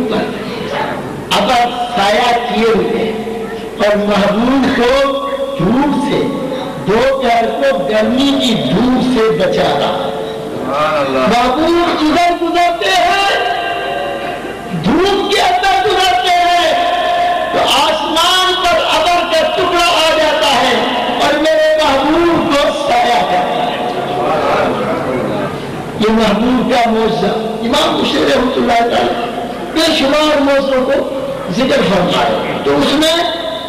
اوپر ابر سایہ کیے ہوئے اور محبوب کو دھوپ سے دو پیر کو گرمی کی دھوپ سے بچا رہا۔ محبوب ادھر گزرتے ہیں؟ دھوپ کے اندر گزرتے ہیں۔ تو آسمان پر ابر کا ٹکڑا آ جاتا ہے اور میرے محبوب کو سایہ کرتا ہے۔ یہ محبوب کا موضوع۔ امام مشیر رحمۃ اللہ تعالی بے شمار موضوعوں کو ذکر فرمایا۔ تو اس میں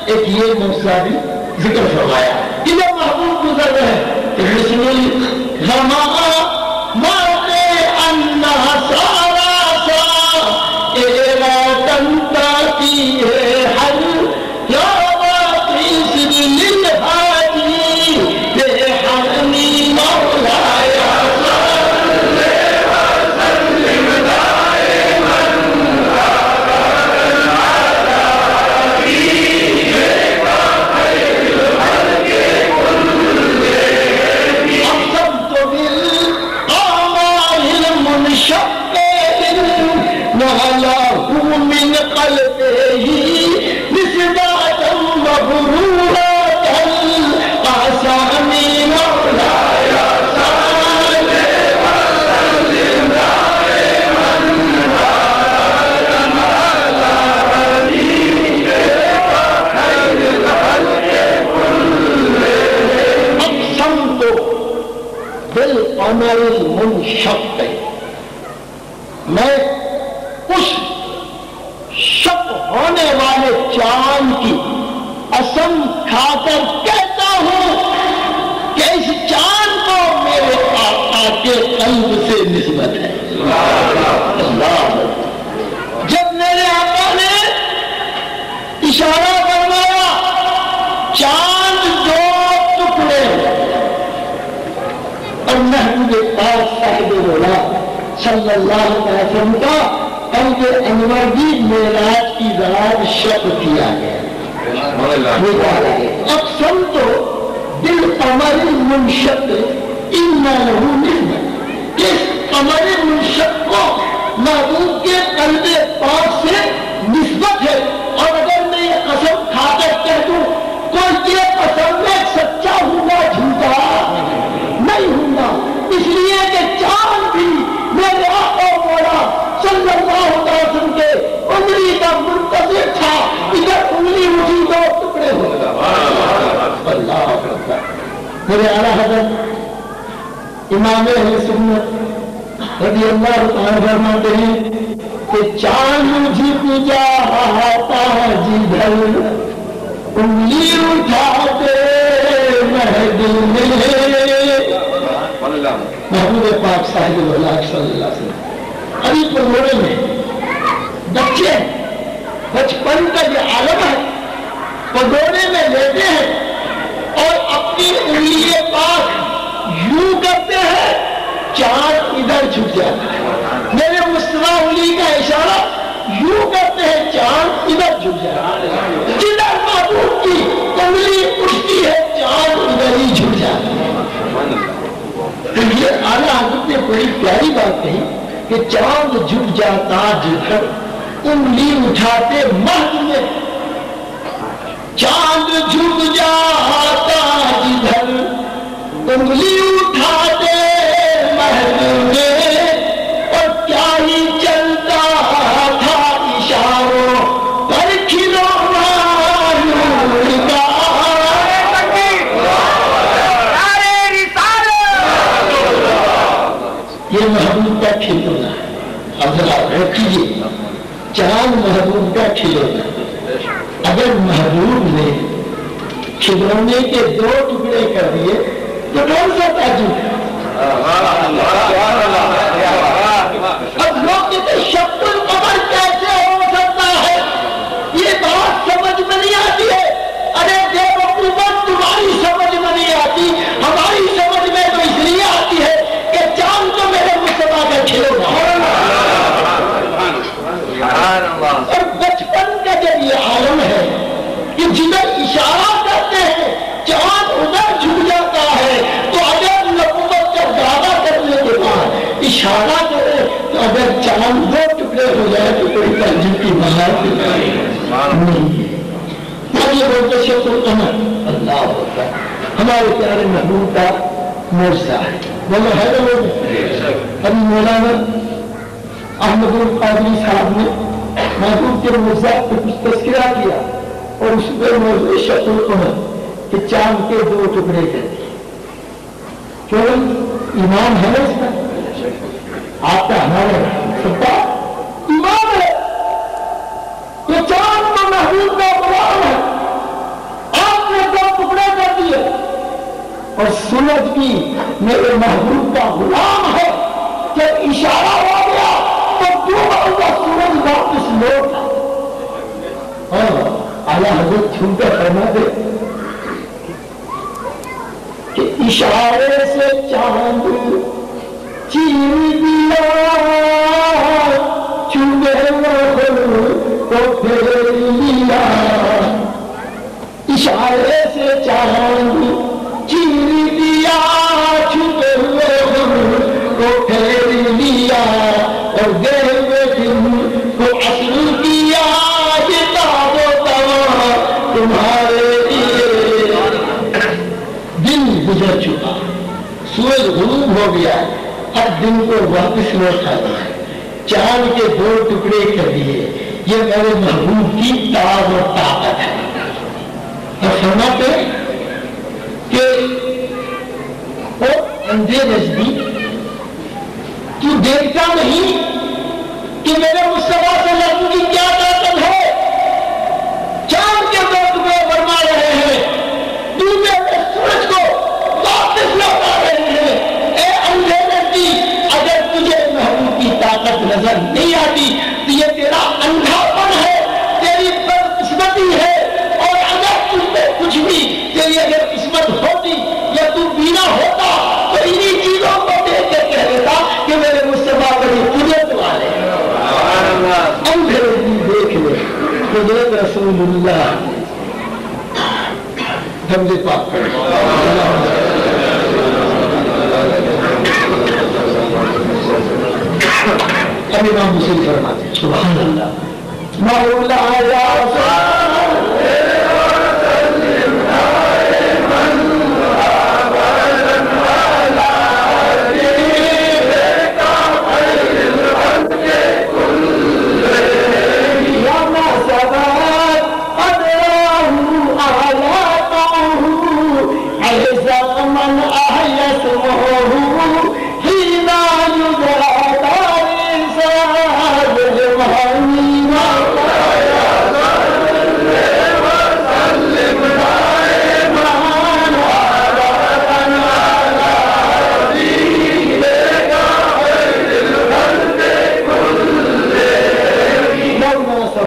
ایک یہ موضوع بھی ذکر فرمایا۔ کہ محبوب گزر رہے کہ مسلم اللہ میں اس شک ہونے والے چاند کی قسم کھا کر کہتا ہوں کہ اس چاند کو میرے آقا کے قلب سے نسبت ہے اللہ جب میرے آقا نے اشارہ فرمایا چاند دو ٹکڑے اور محبوب پاک صاحب رولا صلی اللہ علیہ وسلم کا ان کے انوردی معراج کی رات شک کیا گیا۔ یہ کہا اقسم تو دل قمر منشق ان لہو نسبت اس قمر منشق کو محبوب کے قلب پاک سے نسبت ہے اور اگر میں یہ قسم کھا کر کہہ دوں کوئی یہ قسم میں سچا ہوں گا جھوٹا نہیں ہوں گا اس لیے کہ چاند بھی میرے آقا و مولا صلی اللہ علیہ وسلم کے انگلی کا منتظر تھا ادھر انگلی اٹھی دو ٹکڑے ہو اللہ اکبر میرے اعلیٰ حضرت امام اہل سنت رضی اللہ تعالیٰ فرماتے ہیں کہ چاند جھک جاتا جدھر جی انگلی اٹھاتے محدود میں محبوب پاک صاحب اللہ صلی اللہ علیہ وسلم۔ ابھی پروڑے میں بچے بچپن کا یہ عالم ہے پگوڑے میں لیتے ہیں اپنی انگلی پاک یوں کرتے ہیں، چاند ادھر جھک جاتا ہے۔ میرے مسترا انگلی کا اشارہ یوں کرتے ہیں، چاند ادھر جھک جاتا ہے۔ جدھر محبوب کی انگلی اٹھتی ہے، چاند ادھر ہی جھک جاتا ہے۔ تو یہ اعلیٰ حضرت نے بڑی پیاری بات کہی کہ چاند جھک جاتا جدھر انگلی اٹھاتے مہد میں۔ چاند جھک جاتا انگلی اٹھاتے میں اور کیا ہی چلتا تھا اشاروں پر کھلونا نور کا یہ محبوب کا کھلونا ہے۔ اب ذرا رکھیے۔ چاند محبوب کا کھلونا اگر محبوب نے کھلونے کے دو ٹکڑے کر دیے The doors of Adu. جماعت نہیں ہے۔ یہ بولتے شیخ القمر اللہ ہوتا ہمارے پیارے محبوب کا موجہ ہے۔ بولو ہے نا وہ ابھی مولانا احمد القادری صاحب نے محبوب کے موضوع پہ کچھ تذکرہ کیا اور اس پہ موضوع شیخ القمر کہ چاند کے دو ٹکڑے کر کیوں؟ ایمان ہے نا اس کا آپ کا ہمارا سب کا ایمان ہے یہ چاند تو محبوب کا غلام ہے آپ نے دو ٹکڑے کر دیے۔ اور سورج بھی میرے محبوب کا غلام ہے جب اشارہ ہو گیا تو ڈوبا ہوا سورج واپس لوٹ اور ہاں، اعلیٰ حضرت چھوٹ کر فرما دے کہ اشارے سے چاند چیر دیا چوبے تو پھیر لیا۔ اشارے سے چاند چیر دیا، چھپے ہوئے کو پھیر لیا۔ اور گئے ہوئے دن کو اصل کیا، یہ تاب و توا تمہارے لیے۔ دن گزر چکا، سورج غروب ہو گیا۔ ہر دن کو واپس لوٹا دیا چاند کے دو ٹکڑے کر دیے۔ یہ میرے محبوب کی تاز و طاقت ہے اور فرماتے کہ وہ اندھے نزدیک تو دیکھتا نہیں کہ میرے مصطفیٰ سے لڑکوں کی کیا طاقت ہے چاند کے دو ٹکڑے فرما رہے ہیں ڈوبے ہوئے سورج کو واپس لوٹا رہے ہیں اے اندھیرے کی اگر تجھے محبوب کی طاقت نظر نہیں آتی تو یہ تیرا اندھاپن ہے تیری بدقسمتی ہے اور اگر تجھ میں کچھ بھی تیری اگر قسمت ہوتی بینا ہوتا تو انہی چیزوں کو دیکھ کے کہہ دیتا کہ میرے مصطفیٰ بڑی قدرت والے اندھیرے کی دیکھ لے قدرت رسول اللہ حمد پاک اب امام مسلم فرماتے سبحان اللہ مولا یا